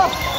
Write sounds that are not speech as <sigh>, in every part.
Oh!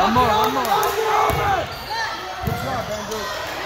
One more, one more. Good job, Andrew.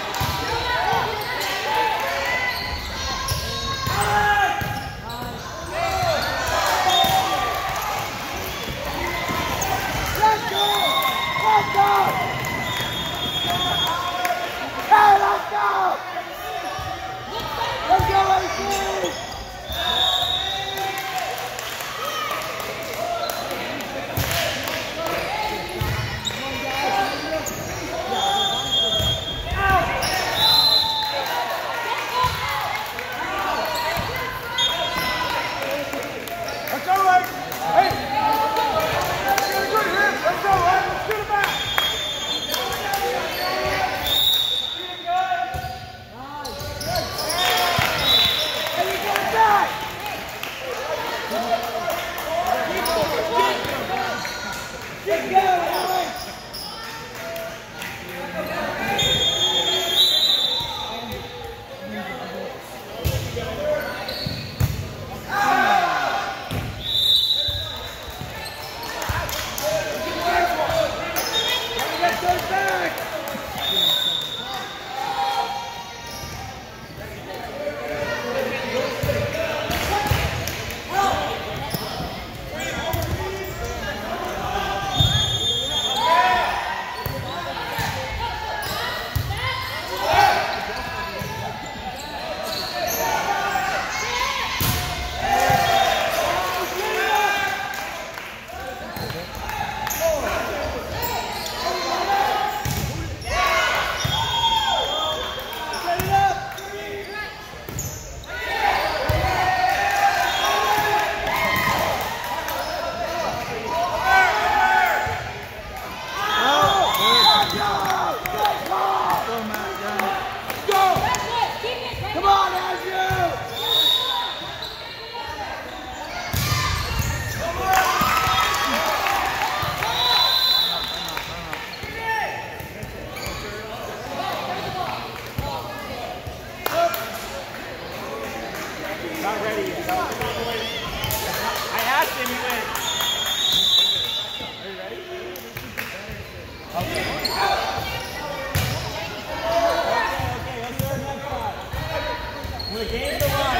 The game's the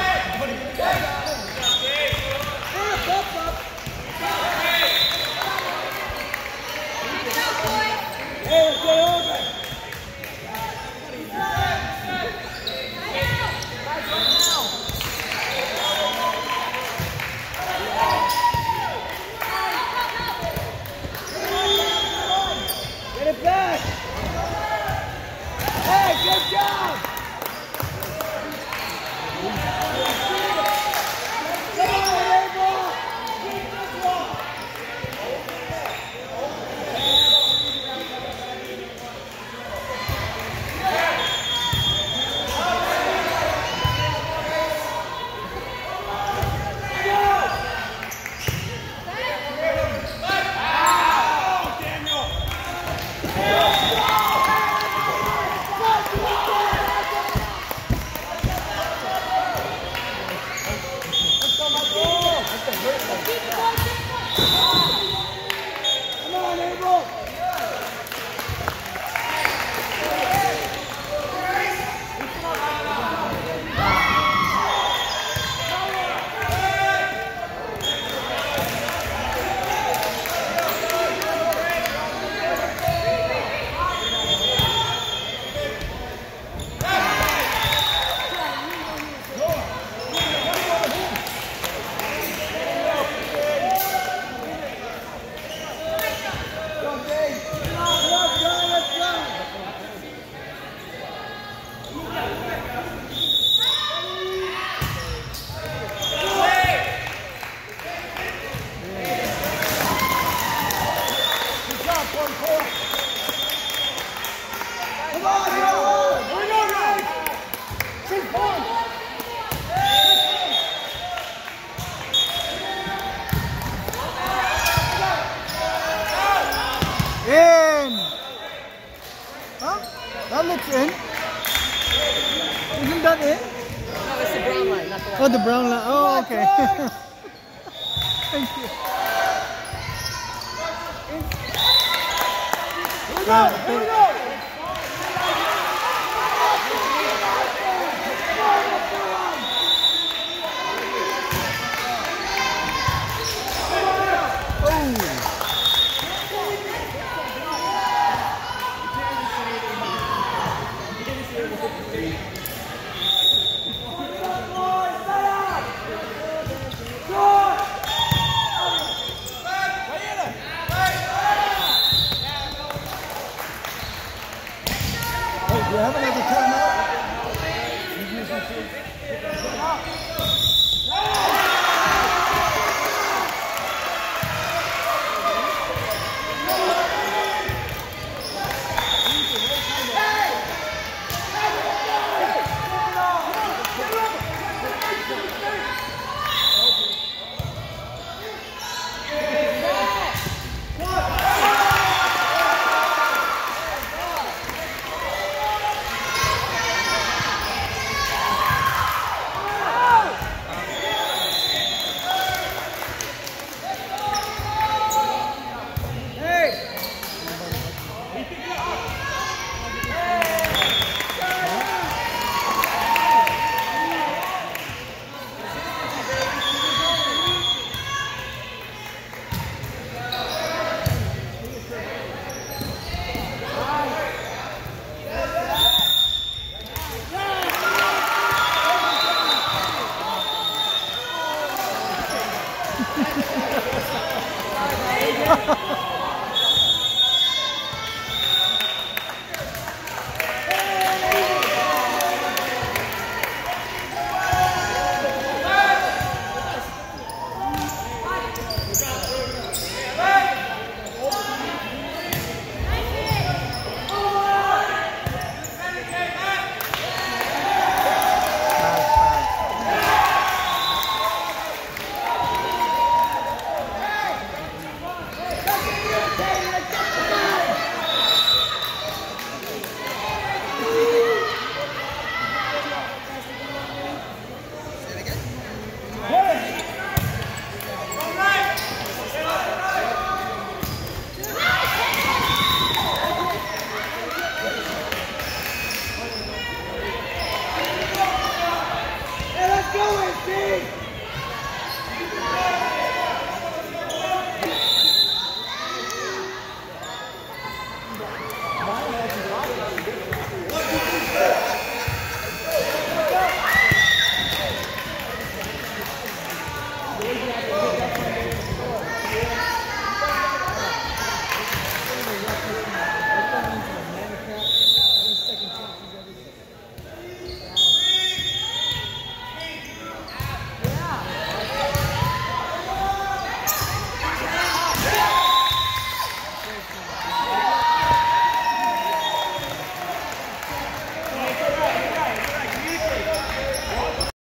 Oh! That looks in. Isn't that in? No, it's the brown line, not the white. Oh, the brown line. Oh, okay. <laughs> Thank you. Here we go. Here we go.